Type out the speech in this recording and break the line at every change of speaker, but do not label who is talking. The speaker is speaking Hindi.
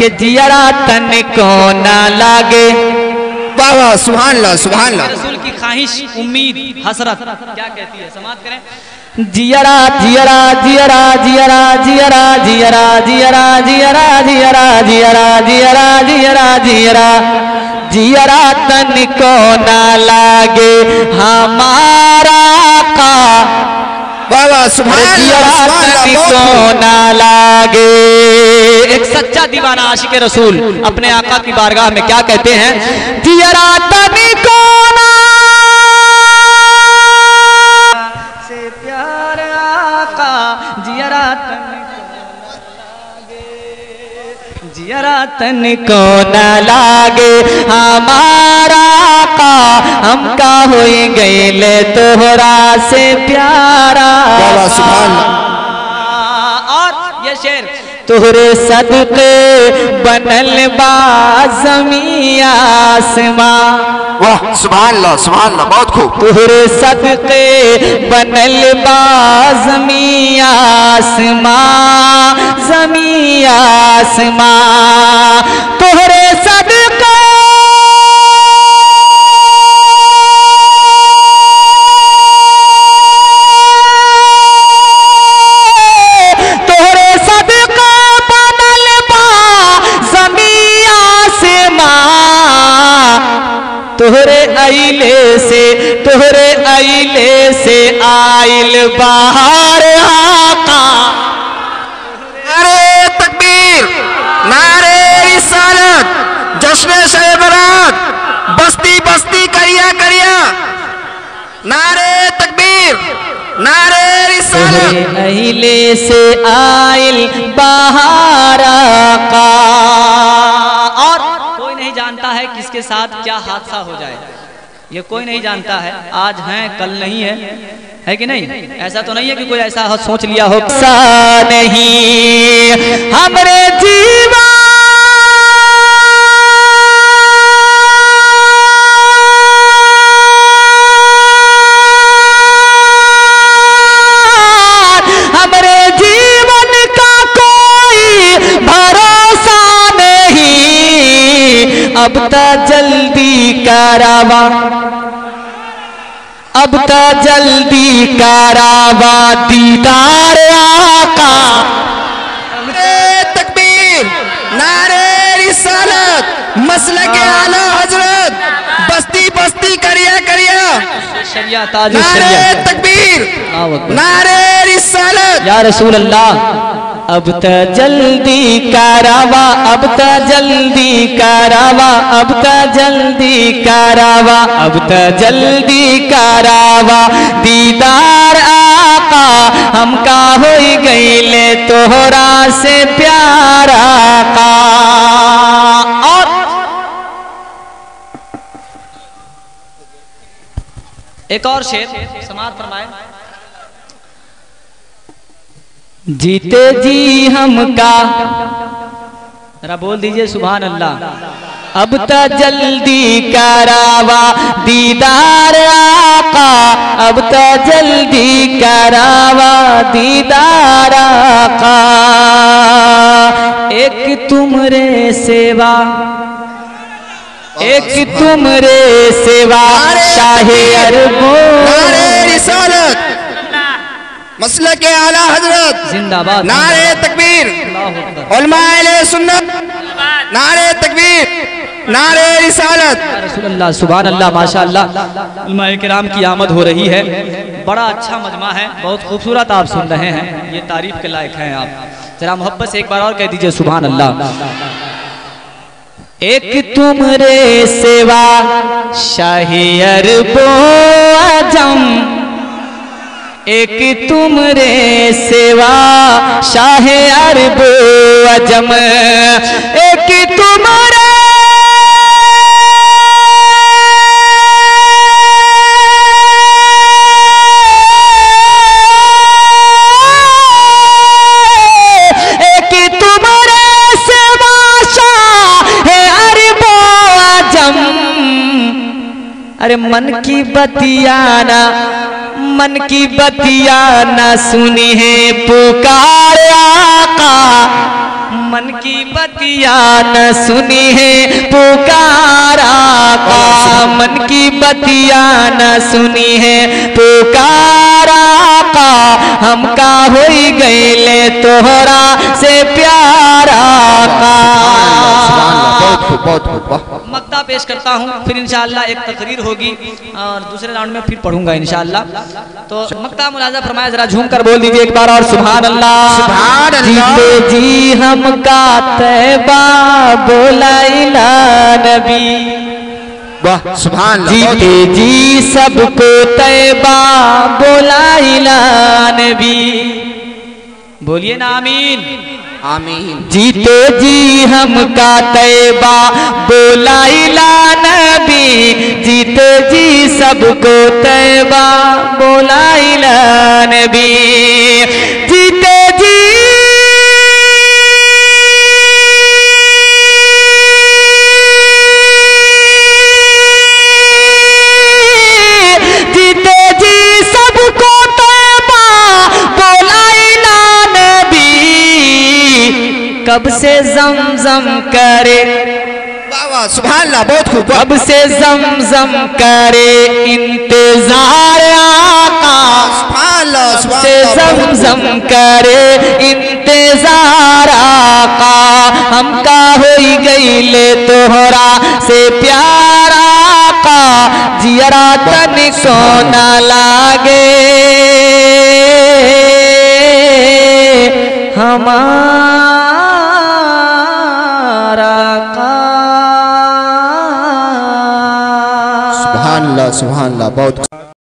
के जियरा तन को ना लागे
वाह वाह सुभान अल्लाह सुभान अल्लाह
रसूल की ख्वाहिश उम्मीद हसरत क्या कहती है समाप्त करें
जियरा जियरा जियरा जियरा जियरा जियरा जियरा जियरा जियरा जियरा जियरा जियरा जियरा जियरा तन को ना लागे हमारा का
बाबा
सोना लागे।
एक सच्चा दीवाना आशिक रसूल अपने आका की बारगाह में क्या कहते हैं?
दियरा तभी कोना
से प्यार आका जियरा
जियरा तन को न लागे हमारा हम का हो गए तोहरा से प्यारा।
सुभान। अल्लाह
और ये शेर।
तोहरे सदके बनल बा जमी आसमां।
वाह सुभान अल्लाह सुभान अल्लाह बहुत खूब।
तोहरे सदके बनल बा जमी आसमां जमी आसमां। तोहरे सदके तोहरे से तोहरे आइले से आइल बाहर आका।
नारे तकबीर नारे रिसालत जश्न शब बरात बस्ती बस्ती करिया करिया। नारे तकबीर नारे रिसालत।
तोहरे से आइल बाहर आका।
और कोई नहीं जानता है किसके साथ क्या हादसा हो जाए। ये कोई नहीं जानता है, आज है, कल नहीं है। है कि नहीं? ऐसा तो नहीं है कि कोई ऐसा सोच लिया हो
नहीं। हमरे जीवन अब तो जल्दी करावा। अब तो जल्दी करावा दीदार आका।
तकबीर नारे रिसालत मसल के आला हज़रत बस्ती बस्ती करिया करिया। नारे तकबीर नारे रिसालत।
या रसूल अल्लाह अब तो जल्दी करावा, अब तो जल्दी करावा, अब तो जल्दी करावा, अब तो जल्दी करावा। दीदार आका, हम का हो गईले तोहरा से प्यारा का
एक और शेर समाज फरमाए।
जीते जी हमका
जरा बोल दीजिए सुभान अल्लाह
अब तो जल्दी करावा। दीदार आका अब तो जल्दी करावा। दीदार आका। एक तुमरे सेवा एक तुमरे सेवा। शाहे अरबो
नारे रिसालत मसल के आला हज़रत।
जिंदाबाद
नारे तकबीर। सुन्नत। नारे तकबीर। नारे रिसालत।
रसूलुल्लाह सुभान अल्लाह उलमाए किराम की आमद हो रही है। बड़ा अच्छा मजमा है। बहुत खूबसूरत आप सुन रहे हैं। ये तारीफ़ के लायक हैं आप। जरा मोहब्बत से एक बार और कह दीजिए सुभान अल्लाह
एक तुमरे सेवा शाही अरबो आज़म एक तुमरे सेवा शाह अरबो अजम। एक आज़म अरे मन की बतियाना। मन की बतिया न सुनी है पुकार आका। मन की बतिया न सुनी है पुकारा का मन की बतिया न सुनी है पुकारा का हम का हो गईले तोहरा से प्यारा का
बहुत बहुत
मक्ता पेश करता हूँ फिर इंशाल्लाह एक तकरीर होगी और दूसरे राउंड में फिर पढ़ूँगा इंशाल्लाह तो मक्ता मुलाजा फरमाया जरा झूम कर बोल दीजिए एक बार और सुभान अल्लाह।
जीते जी हम का तैबा नबी।
वाह बहुत
जीते जी सबको तैबा बोलाइला नबी। बोलिए ना आमीन।
आमीन।
जीते जी हम का तैबा बोला इला नबी। जीते जी सबको तैबा बोला इला नबी। कब से जम जम करे?
वाह सुभान बहुत खूब
कब से जम जम करे इंतज़ार आका कब से
खूब।
जमजम करे इंतज़ार आका हम का हो गईले तोहरा से प्यारा का जियरा तन सोना लागे। हमारा
सुभान